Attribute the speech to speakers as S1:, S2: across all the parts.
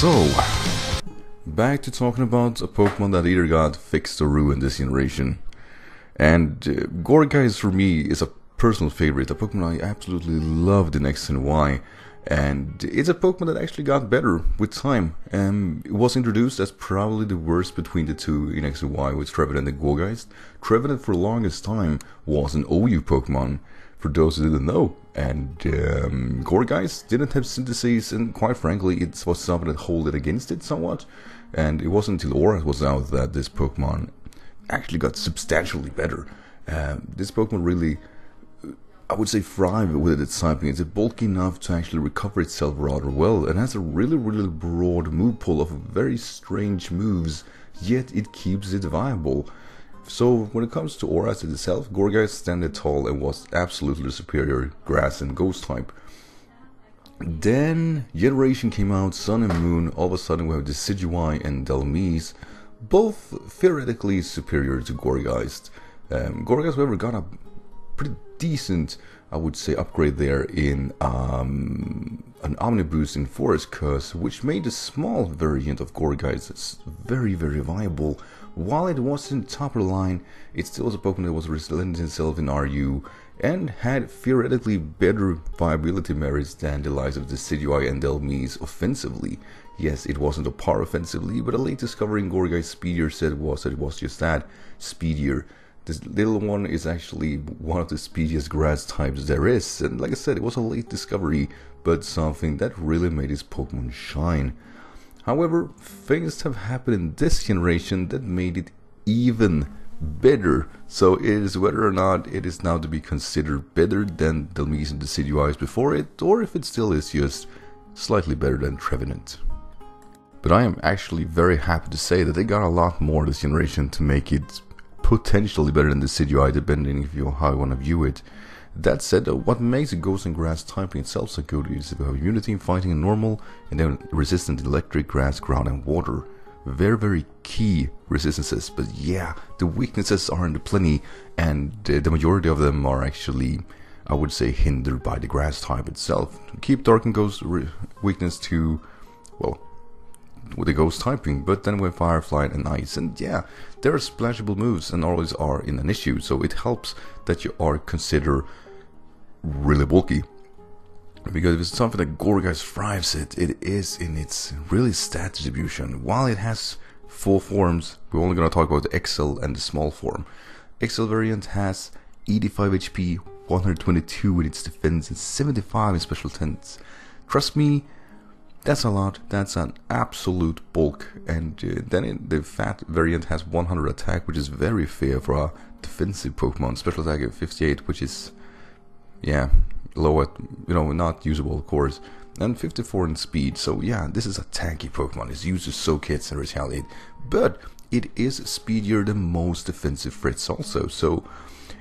S1: So, back to talking about a Pokemon that either got fixed or ruined this generation. And uh, Gourgeist for me is a personal favorite, a Pokemon I absolutely loved in X and Y. And it's a Pokemon that actually got better with time. Um, it was introduced as probably the worst between the two in X and Y with Trevenant and Gourgeist. Trevenant for the longest time was an OU Pokemon, for those who didn't know. And um, Guys didn't have synthesis, and quite frankly, it was something that held it against it somewhat. And it wasn't until ORAS was out that this Pokemon actually got substantially better. Uh, this Pokemon really I would say thrive with its typing. It's bulky enough to actually recover itself rather well and has a really, really broad move pool of very strange moves, yet it keeps it viable. So when it comes to ORAS itself, Gourgeist standed tall and was absolutely superior grass and ghost type. Then Generation came out, Sun and Moon, all of a sudden we have Decidueye and Dhelmise, both theoretically superior to Gourgeist. Um, Gourgeist, however, got a pretty decent, I would say, upgrade there in um, an Omniboost in Forest Curse, which made a small variant of Gourgeist very, very viable. While it wasn't top of the line, it still was a Pokemon that was resilient itself in RU and had theoretically better viability merits than the likes of Decidueye and Dhelmise offensively. Yes, it wasn't a par offensively, but a late discovery in Gourgeist Speedier said was that it was just that, speedier. This little one is actually one of the speediest grass types there is, and like I said, it was a late discovery, but something that really made his Pokemon shine. However, things have happened in this generation that made it even better. So it is whether or not it is now to be considered better than Dhelmise and Decidueye before it, or if it still is just slightly better than Trevenant. But I am actually very happy to say that they got a lot more this generation to make it potentially better than Decidueye, depending if you how you want to view it. That said, what makes Ghost and Grass typing itself so good is you have immunity in fighting and normal, and then resistant electric, grass, ground, and water. Very, very key resistances, but yeah, the weaknesses are in the plenty, and uh, the majority of them are actually, I would say, hindered by the grass type itself. Keep Dark and Ghost weakness to, well, with the ghost typing, but then with Firefly and Ice, and yeah, there are splashable moves and always are in an issue, so it helps that you are considered really bulky. Because if it's something that Gourgeist thrives it, it is in its really stat distribution. While it has four forms, we're only going to talk about the XL and the small form. XL variant has 85 HP, 122 in its defense, and 75 in special defense. Trust me, that's a lot. That's an absolute bulk. And uh, then it, the fat variant has 100 attack, which is very fair for a defensive Pokemon. Special attack at 58, which is, yeah, low at, you know, not usable, of course. And 54 in speed. So yeah, this is a tanky Pokemon. It's used to soak hits and retaliate. But it is speedier than most defensive threats also. So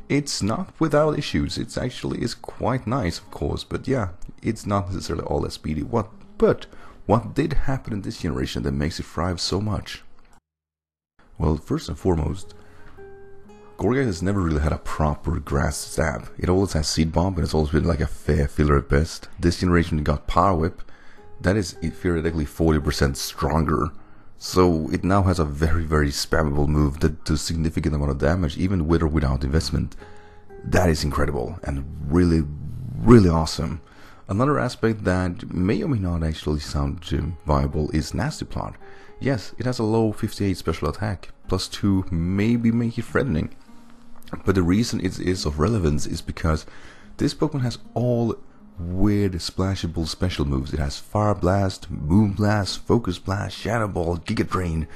S1: it's not without issues. It's actually is quite nice, of course. But yeah, it's not necessarily all that speedy. What but what did happen in this generation that makes it thrive so much? Well, first and foremost, Gourgeist has never really had a proper grass stab. It always has Seed Bomb, and it's always been like a fair filler at best. This generation got Power Whip, that is theoretically 40% stronger. So it now has a very, very spammable move that does significant amount of damage, even with or without investment. That is incredible and really, really awesome. Another aspect that may or may not actually sound viable is Nasty Plot. Yes, it has a low 58 special attack, plus 2 maybe make it threatening. But the reason it is of relevance is because this Pokemon has all weird splashable special moves. It has Fire Blast, Moon Blast, Focus Blast, Shadow Ball, Giga Drain,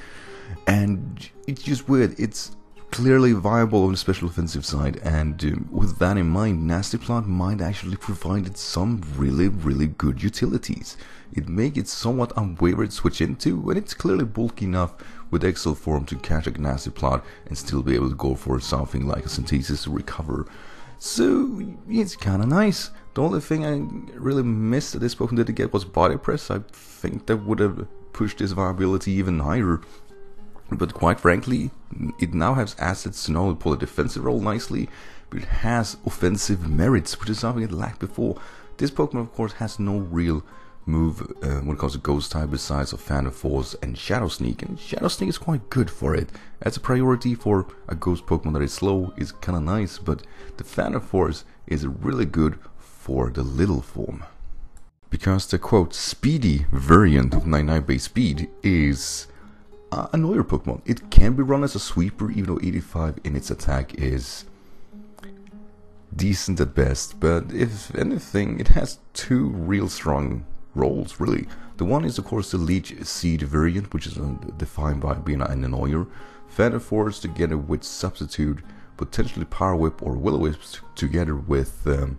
S1: and it's just weird. It's clearly viable on the special offensive side, and uh, with that in mind, Nasty Plot might actually provide some really, really good utilities. It makes it somewhat unwavered switch into, and it's clearly bulky enough with XL form to catch a Nasty Plot and still be able to go for something like a Synthesis to recover. So, it's kinda nice. The only thing I really missed that this Pokemon didn't get was Body Press. I think that would have pushed its viability even higher. But quite frankly, it now has assets to not only pull a defensive role nicely, but it has offensive merits, which is something it lacked before. This Pokemon, of course, has no real move uh, when it comes to Ghost type besides of Phantom Force and Shadow Sneak. And Shadow Sneak is quite good for it. As a priority for a Ghost Pokemon that is slow is kinda nice, but the Phantom Force is really good for the little form. Because the quote speedy variant of 99 base speed is uh, annoyer Pokemon. It can be run as a sweeper even though 85 in its attack is decent at best, but if anything, it has two real strong roles, really. The one is, of course, the Leech Seed variant, which is uh, defined by being an annoyer. Phantom Force together with Substitute, potentially Power Whip or Will-O-Wisp together with, um,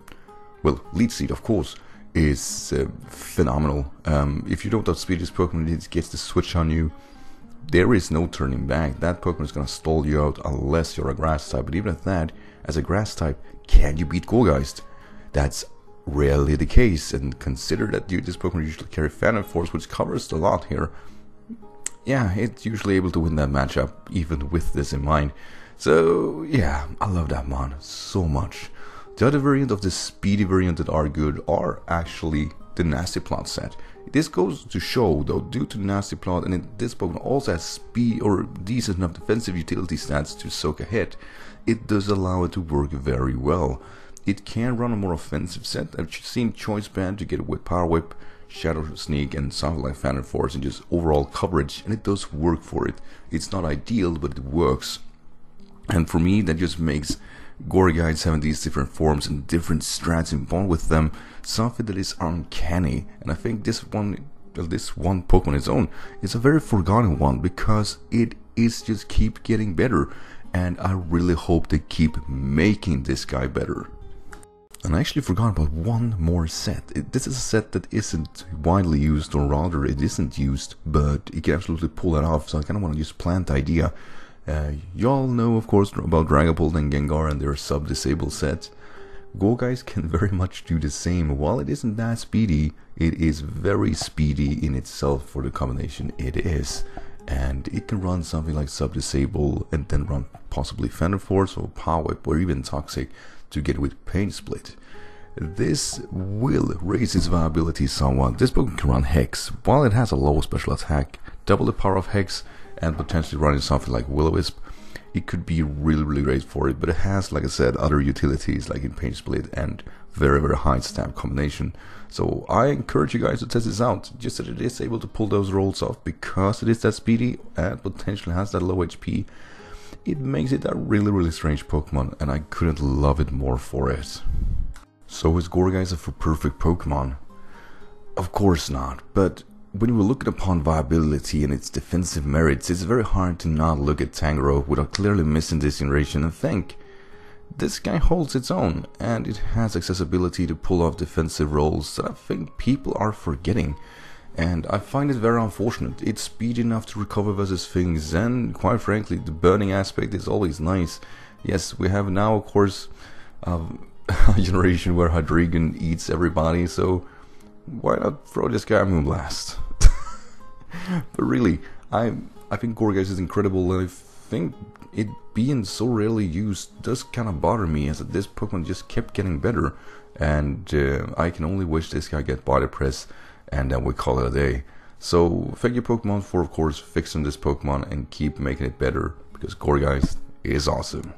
S1: well, Leech Seed, of course, is uh, phenomenal. Um, if you don't outspeed this Pokemon, it gets the switch on you. There is no turning back. That Pokemon is gonna stall you out unless you're a Grass type. But even at that, as a Grass type, can you beat Gourgeist? That's rarely the case, and consider that you, this Pokemon usually carry Phantom Force, which covers a lot here. Yeah, it's usually able to win that matchup, even with this in mind. So, yeah, I love that mon so much. The other variant of the speedy variant that are good are actually the Nasty Plot set. This goes to show, though, due to the Nasty Plot, and this Pokemon also has speed or decent enough defensive utility stats to soak a hit, it does allow it to work very well. It can run a more offensive set. I've seen Choice Band to get with Power Whip, Shadow Sneak, and something like Phantom Force, and just overall coverage, and it does work for it. It's not ideal, but it works. And for me, that just makes Gourgeist having these different forms and different strats involved with them something that is uncanny. And I think this one, this one Pokemon its own, is a very forgotten one because it is just keep getting better. And I really hope they keep making this guy better. And I actually forgot about one more set. It, this is a set that isn't widely used, or rather, it isn't used, but it can absolutely pull it off. So I kind of want to just plant idea. Uh, y'all know, of course, about Dragapult and Gengar and their sub-disable sets. Gourgeist can very much do the same. While it isn't that speedy, it is very speedy in itself for the combination it is. And it can run something like sub-disable and then run possibly Phantom Force or Power Whip or even Toxic to get with Pain Split. This will raise its viability somewhat. This Pokemon can run Hex. While it has a low special attack, double the power of Hex, and potentially running something like Will-O-Wisp, it could be really, really great for it. But it has, like I said, other utilities like in Pain Split and very, very high stab combination. So I encourage you guys to test this out. Just that it is able to pull those rolls off because it is that speedy and potentially has that low HP it makes it a really really strange Pokemon and I couldn't love it more for it. So is Gourgeist a perfect Pokemon? Of course not, but when you look upon viability and its defensive merits, it's very hard to not look at Tangrowth without clearly missing this generation and think, this guy holds its own, and it has accessibility to pull off defensive roles that I think people are forgetting and I find it very unfortunate. It's speed enough to recover versus things, and quite frankly, the burning aspect is always nice. Yes, we have now, of course, uh, a generation where Hydreigon eats everybody, so why not throw this guy a Moonblast? but really, I I think Gourgeist is incredible, and I think it being so rarely used does kind of bother me, as this Pokemon just kept getting better, and uh, I can only wish this guy get body press and then we call it a day. So thank you Pokemon for of course fixing this Pokemon and keep making it better because Gourgeist is awesome.